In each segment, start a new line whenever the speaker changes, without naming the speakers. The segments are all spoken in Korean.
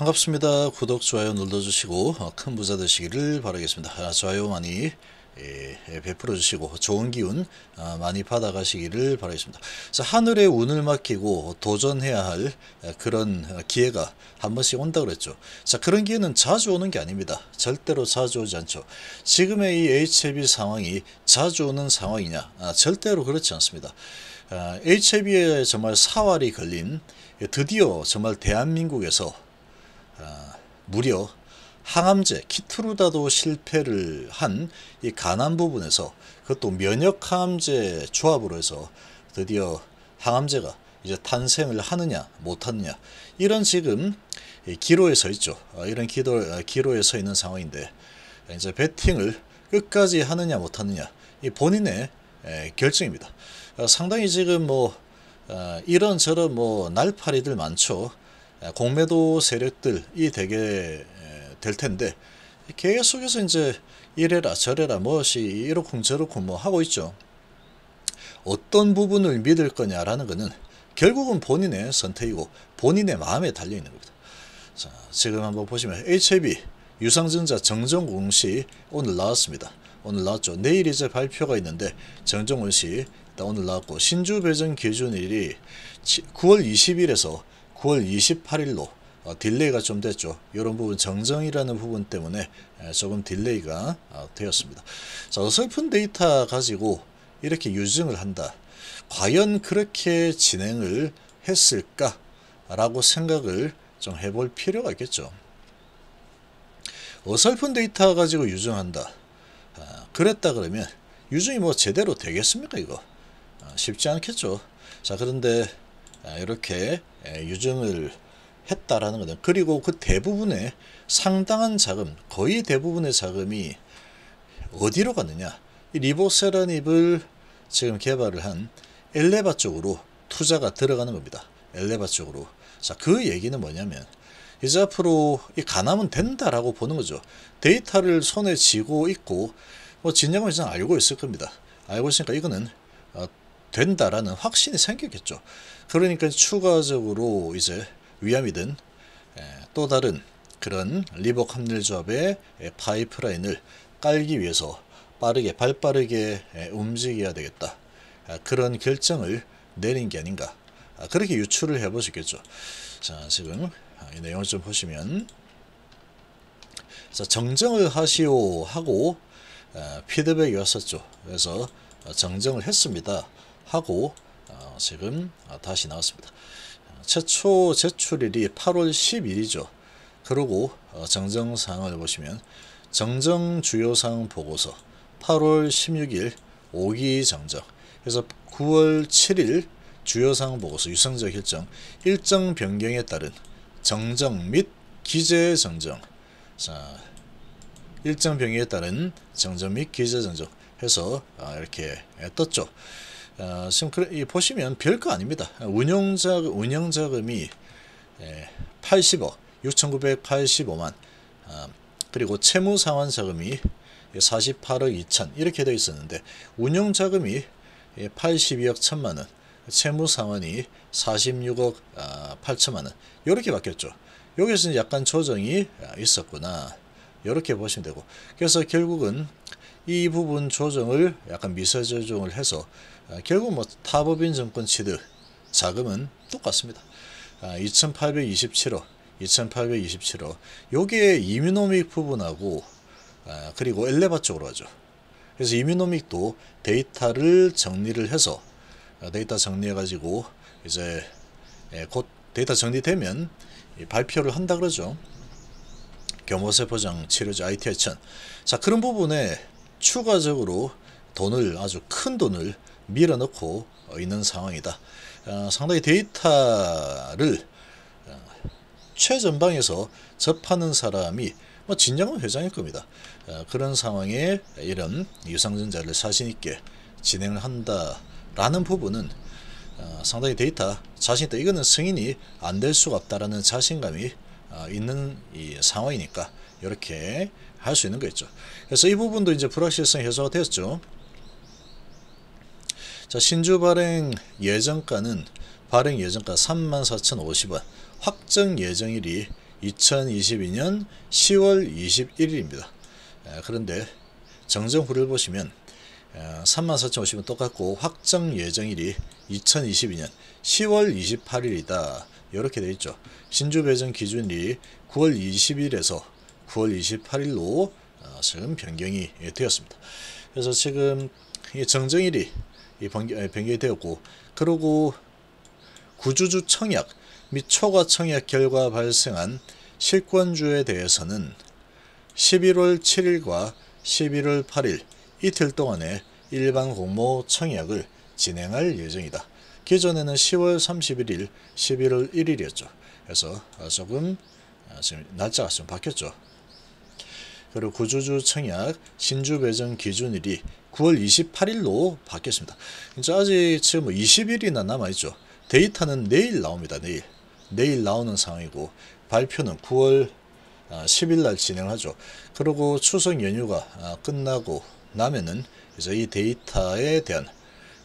반갑습니다. 구독, 좋아요 눌러주시고 어, 큰 부자 되시기를 바라겠습니다. 아, 좋아요 많이 예, 예, 베풀어 주시고 좋은 기운 아, 많이 받아 가시기를 바라겠습니다. 자, 하늘의 운을 맡기고 도전해야 할 에, 그런 어, 기회가 한 번씩 온다 그랬죠. 자, 그런 기회는 자주 오는 게 아닙니다. 절대로 자주 오지 않죠. 지금의 이 HIV 상황이 자주 오는 상황이냐? 아, 절대로 그렇지 않습니다. 아, HIV에 정말 사활이 걸린 예, 드디어 정말 대한민국에서 아, 무려 항암제 키트루다도 실패를 한이 가난 부분에서 그것도 면역 항암제 조합으로 해서 드디어 항암제가 이제 탄생을 하느냐 못하느냐 이런 지금 이 기로에 서 있죠. 어, 이런 기도, 어, 기로에 서 있는 상황인데 이제 배팅을 끝까지 하느냐 못하느냐 이 본인의 에, 결정입니다. 어, 상당히 지금 뭐 어, 이런 저런 뭐 날파리들 많죠. 에, 공매도 세력들이 되게 에, 될 텐데 계속해서 이제 이래라 저래라 무엇이 이렇쿵 저렇쿵 뭐 하고 있죠. 어떤 부분을 믿을 거냐라는 것은 결국은 본인의 선택이고 본인의 마음에 달려 있는 겁니다. 자, 지금 한번 보시면 HIV 유상증자 정정공 시 오늘 나왔습니다. 오늘 나왔죠. 내일 이제 발표가 있는데 정정공시 오늘 나왔고 신주 배정 기준일이 9월 20일에서 9월 28일로 어, delay가 좀 됐죠. 이런 부분 정정이라는 부분 때문에 에, 조금 delay가 어, 되었습니다. 자, 어설픈 데이터 가지고 이렇게 유증을 한다. 과연 그렇게 진행을 했을까 라고 생각을 좀 해볼 필요가 있겠죠. 어설픈 데이터 가지고 유증한다. 아, 그랬다 그러면 유증이 뭐 제대로 되겠습니까 이거? 아, 쉽지 않겠죠. 자 그런데 아, 이렇게 에, 유증을 했다라는 거는 그리고 그 대부분의 상당한 자금 거의 대부분의 자금이 어디로 갔느냐? 이 리보세라닙을 지금 개발을 한 엘레바 쪽으로 투자가 들어가는 겁니다. 엘레바 쪽으로. 자 그 얘기는 뭐냐면 이제 앞으로 이 가남은 된다라고 보는 거죠. 데이터를 손에 쥐고 있고 뭐 진영을 이제 알고 있을 겁니다. 알고 있으니까 이거는 어, 된다라는 확신이 생겼겠죠. 그러니까 추가적으로 이제 위험이든 또 다른 그런 리복 합릴 조합의 파이프라인을 깔기 위해서 빠르게 발빠르게 움직여야 되겠다. 아, 그런 결정을 내린 게 아닌가. 아, 그렇게 유추를 해 보시겠죠. 자 지금 이 내용을 좀 보시면. 자 정정을 하시오 하고 피드백이 왔었죠. 그래서 정정을 했습니다 하고 어, 지금 다시 나왔습니다 최초 제출일이 8월 10일이죠. 그리고 어, 정정사항을 보시면 정정 주요사항 보고서 8월 16일 5기 정정 그래서 9월 7일 주요사항 보고서 유상적 결정 일정 변경에 따른 정정 및 기재 정정 자 일정 변경에 따른 정정 및 기재 정정 해서 아, 이렇게 떴죠. 어, 지금 그, 보시면 별거 아닙니다. 운영자 운영자금이 80억 6,985만 어, 그리고 채무상환 자금이 48억 2천 이렇게 되어 있었는데 운영자금이 82억 1천만 원 채무상환이 46억 8천만 원 이렇게 바뀌었죠. 여기서 약간 조정이 있었구나 이렇게 보시면 되고 그래서 결국은 이 부분 조정을 약간 미세 조정을 해서 결국 뭐 타법인 정권 치드 자금은 똑같습니다. 2827억 2827억 요게 이뮤노믹 부분하고 그리고 엘레바 쪽으로 하죠. 그래서 이뮤노믹도 데이터를 정리를 해서 데이터 정리해 가지고 이제 곧 데이터 정리되면 발표를 한다 그러죠. 교모세포종 치료제 IT2000 자 그런 부분에 추가적으로 돈을 아주 큰 돈을 밀어넣고 있는 상황이다. 어, 상당히 데이터를 어, 최전방에서 접하는 사람이 뭐 진정은 회장일 겁니다. 어, 그런 상황에 이런 유상증자를 자신있게 진행을 한다라는 부분은 어, 상당히 데이터 자신있다. 이거는 승인이 안 될 수가 없다라는 자신감이 어, 있는 이 상황이니까 이렇게 할 수 있는 거겠죠. 그래서 이 부분도 이제 불확실성 해소가 되었죠. 자, 신주 발행 예정가는 발행 예정가 34,050원, 확정 예정일이 2022년 10월 21일입니다. 그런데 정정후를 보시면 34,050원 똑같고 확정 예정일이 2022년 10월 28일이다. 이렇게 되어 있죠. 신주 배정 기준일이 9월 20일에서 9월 28일로 지금 변경이 되었습니다. 그래서 지금 정정일이 변경이 되었고 그리고 구주주 청약 및 초과 청약 결과 발생한 실권주에 대해서는 11월 7일과 11월 8일 이틀 동안의 일반 공모 청약을 진행할 예정이다. 기존에는 10월 31일, 11월 1일이었죠. 그래서 조금 지금 날짜가 좀 바뀌었죠. 그리고 구주주 청약 신주 배정 기준일이 9월 28일로 바뀌었습니다. 이제 아직 지금 20일이나 뭐 남아있죠. 데이터는 내일 나옵니다. 내일. 내일 나오는 상황이고 발표는 9월 10일 아, 날 진행하죠. 그리고 추석 연휴가 아, 끝나고 나면은 이제 이 데이터에 대한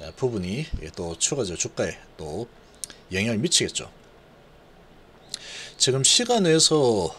아, 부분이 또 추가적 주가에 또 영향을 미치겠죠. 지금 시간에서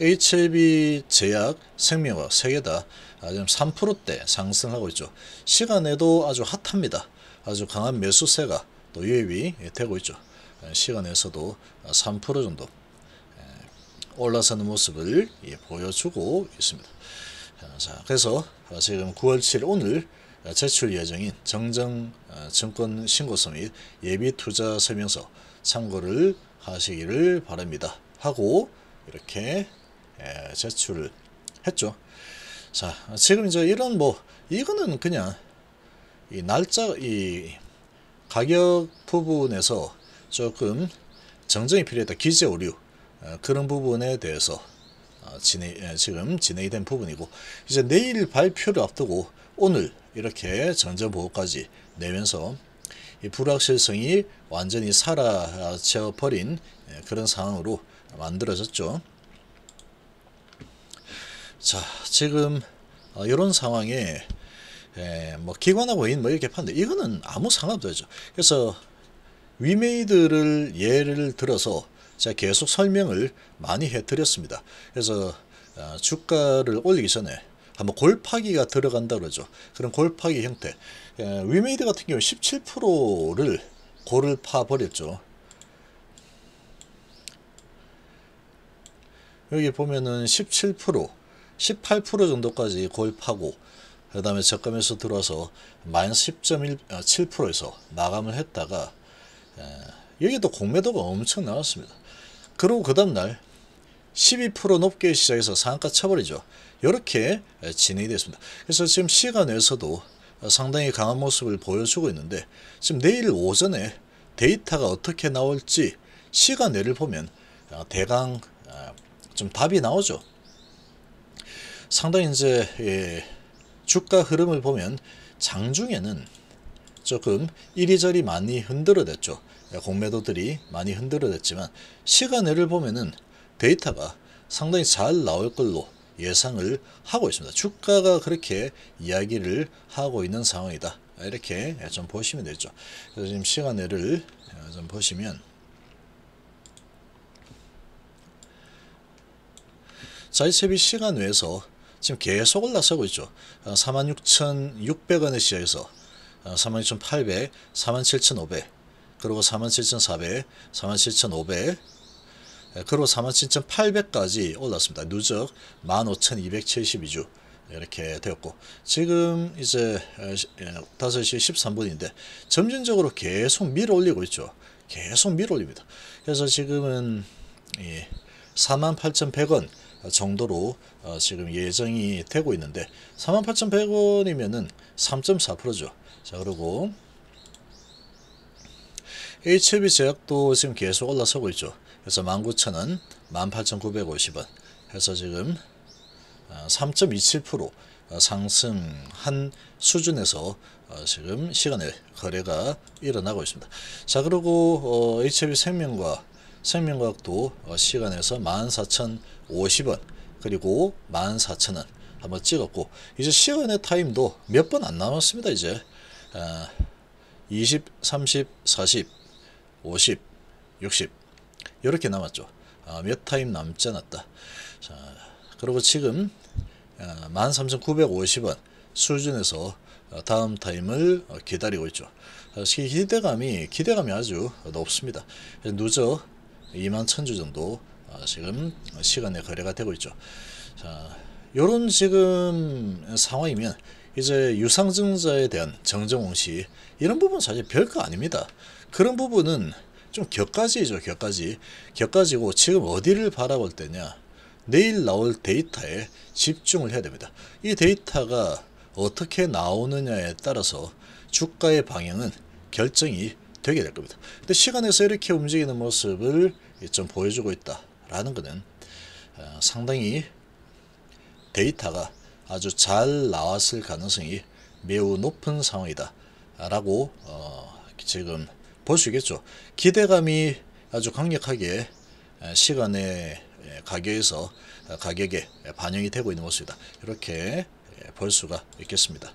HLB 제약, 생명과 세개다 지금 3%대 상승하고 있죠. 시간에도 아주 핫합니다. 아주 강한 매수세가 또 유입이 되고 있죠. 시간에서도 3% 정도 올라서는 모습을 보여주고 있습니다. 자, 그래서 지금 9월 7일 오늘 제출 예정인 정정 증권 신고서 및 예비 투자 설명서 참고를 하시기를 바랍니다. 하고 이렇게 제출을 했죠. 자, 지금 이제 이런 뭐 이거는 그냥 이 날짜 이 가격 부분에서 조금 정정이 필요했다. 기재 오류 어, 그런 부분에 대해서 어, 진행, 지금 진행이 된 부분이고 이제 내일 발표를 앞두고 오늘 이렇게 정전보고까지 내면서 이 불확실성이 완전히 사라져 버린 그런 상황으로 만들어졌죠. 자, 지금 이런 어, 상황에 뭐 기관하고 인뭐 이렇게 파는데 이거는 아무 상관없죠. 그래서 위메이드를 예를 들어서 제가 계속 설명을 많이 해드렸습니다. 그래서 어, 주가를 올리기 전에 한번 골파기가 들어간다 그러죠. 그런 골파기 형태. 위메이드 같은 경우 17%를 골을 파버렸죠. 여기 보면은 17%, 18% 정도까지 골 파고 그 다음에 저가에서 들어와서 마이너스 10.7%에서 마감을 했다가 여기도 공매도가 엄청 나왔습니다. 그리고 그 다음날 12% 높게 시작해서 상한가 쳐버리죠. 이렇게 진행이 됐습니다. 그래서 지금 시간에서도 상당히 강한 모습을 보여주고 있는데 지금 내일 오전에 데이터가 어떻게 나올지 시간외를 보면 대강 좀 답이 나오죠. 상당히 이제 예, 주가 흐름을 보면 장중에는 조금 이리저리 많이 흔들어댔죠. 공매도들이 많이 흔들어댔지만 시간을 보면은 데이터가 상당히 잘 나올 걸로 예상을 하고 있습니다. 주가가 그렇게 이야기를 하고 있는 상황이다. 이렇게 좀 보시면 되죠. 그래서 지금 시간을 좀 보시면 자이채비 시간 외에서 지금 계속 올라서고 있죠. 46,600원에 시작해서 46,800, 47,500, 그리고 47,400, 47,500, 그리고 47,800까지 올랐습니다. 누적 15,272주 이렇게 되었고 지금 이제 5시 13분인데 점진적으로 계속 밀어 올리고 있죠. 계속 밀어 올립니다. 그래서 지금은 48,100원 정도로 어, 지금 예정이 되고 있는데 48,100원이면은 3.4%죠. 자, 그리고 HLB 제약도 지금 계속 올라서고 있죠. 그래서 19,000원, 18,950원 해서 지금 3.27% 어, 어, 상승한 수준에서 지금 시간에 거래가 일어나고 있습니다. 자, 그리고 HLB 생명과 생명과학도 시간에서 14,050원 그리고 14,000원 한번 찍었고 이제 시간의 타임도 몇 번 안 남았습니다. 이제 20, 30, 40, 50, 60 이렇게 남았죠. 어, 몇 타임 남지 않았다. 자, 그리고 지금 어, 13,950원 수준에서 어, 다음 타임을 어, 기다리고 있죠. 어, 시- 기대감이 기대감이 아주 높습니다. 누적 2만 천주 정도 어, 지금 시간에 거래가 되고 있죠. 자, 요런 지금 상황이면 이제 유상증자에 대한 정정홍시 이런 부분 사실 별거 아닙니다. 그런 부분은 좀 격가지죠, 격가지. 격가지고 지금 어디를 바라볼 때냐? 내일 나올 데이터에 집중을 해야 됩니다. 이 데이터가 어떻게 나오느냐에 따라서 주가의 방향은 결정이 되게 될 겁니다. 근데 시간에서 이렇게 움직이는 모습을 좀 보여주고 있다라는 것은 어, 상당히 데이터가 아주 잘 나왔을 가능성이 매우 높은 상황이다 라고 어, 지금 볼 수 있겠죠. 기대감이 아주 강력하게 에, 시간의 에, 가격에서 어, 가격에 반영이 되고 있는 모습이다. 이렇게 에, 볼 수가 있겠습니다